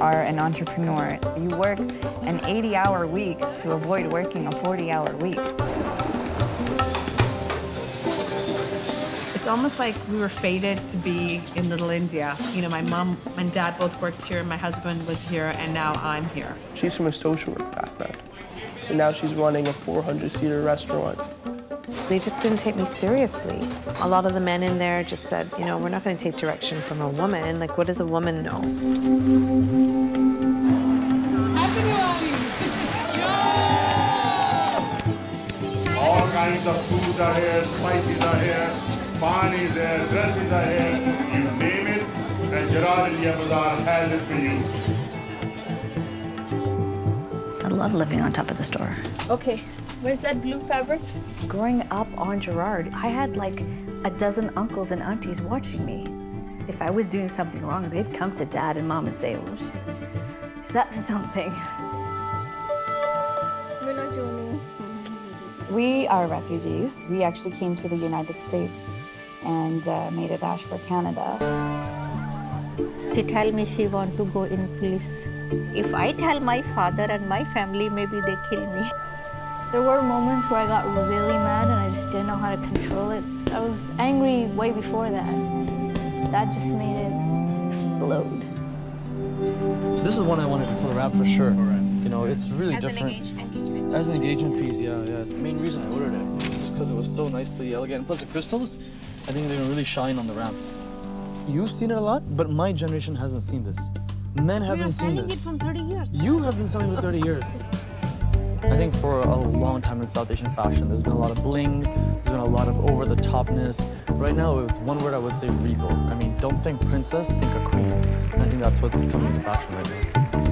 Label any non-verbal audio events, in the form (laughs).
are an entrepreneur. You work an 80-hour week to avoid working a 40-hour week. It's almost like we were fated to be in Little India. You know, my mom and dad both worked here, my husband was here, and now I'm here. She's from a social work background, and now she's running a 400-seater restaurant. They just didn't take me seriously. A lot of the men in there just said, you know, we're not going to take direction from a woman. Like, what does a woman know? All kinds of foods are here, spices are here, paan is here, dresses are here. You name it, and Gerrard India Bazaar has it for you. I love living on top of the store. Okay, where's that blue fabric? Growing up on Gerrard, I had like a dozen uncles and aunties watching me. If I was doing something wrong, they'd come to dad and mom and say, well, she's, she's up to something. We're not doing We are refugees. We actually came to the United States and uh, made a dash for Canada. She tell me she want to go in police. If I tell my father and my family, maybe they kill me. There were moments where I got really mad and I just didn't know how to control it. I was angry way before that. That just made it explode. This is one I wanted for the rap for sure. You know, it's really As an different. engagement. As an engagement piece, yeah, yeah. It's the main reason I ordered it. Just because it was so nicely elegant. Plus the crystals, I think they're gonna really shine on the ramp. You've seen it a lot, but my generation hasn't seen this. Men haven't seen this. from 30 years. You have been selling it for 30 years. (laughs) I think for a long time in South Asian fashion, there's been a lot of bling, there's been a lot of over-the-topness. Right now, it's one word I would say regal. I mean, don't think princess, think a queen. And I think that's what's coming into fashion right now.